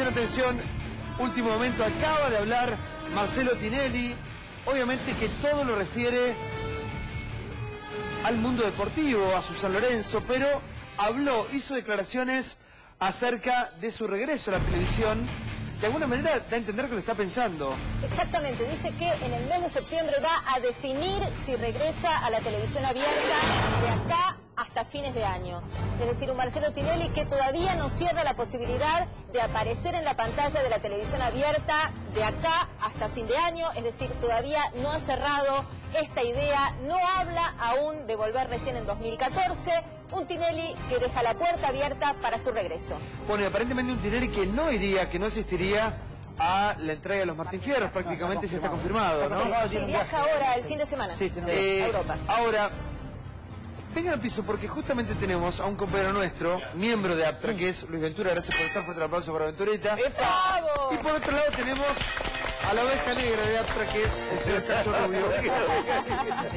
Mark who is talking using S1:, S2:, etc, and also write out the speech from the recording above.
S1: Atención, último momento, acaba de hablar Marcelo Tinelli, obviamente que todo lo refiere al mundo deportivo, a su San Lorenzo, pero habló, hizo declaraciones acerca de su regreso a la televisión, de alguna manera da a entender que lo está pensando.
S2: Exactamente, dice que en el mes de septiembre va a definir si regresa a la televisión abierta de acá hasta fines de año. Es decir, un Marcelo Tinelli que todavía no cierra la posibilidad de aparecer en la pantalla de la televisión abierta de acá hasta fin de año, es decir, todavía no ha cerrado esta idea, no habla aún de volver recién en 2014, un Tinelli que deja la puerta abierta para su regreso.
S1: Bueno, aparentemente un Tinelli que no iría, que no asistiría a la entrega de los Martín Fierros, prácticamente se está confirmado, ¿no?
S2: Sí, viaja ahora el fin de semana
S1: eh, a Europa. Ahora, Vengan al piso porque justamente tenemos a un compañero nuestro, miembro de APTRA, que es Luis Ventura. Gracias por estar. Fuerte el aplauso para Venturita. Y por otro lado tenemos a la oveja negra de APTRA, que es el señor Cacho Rubio.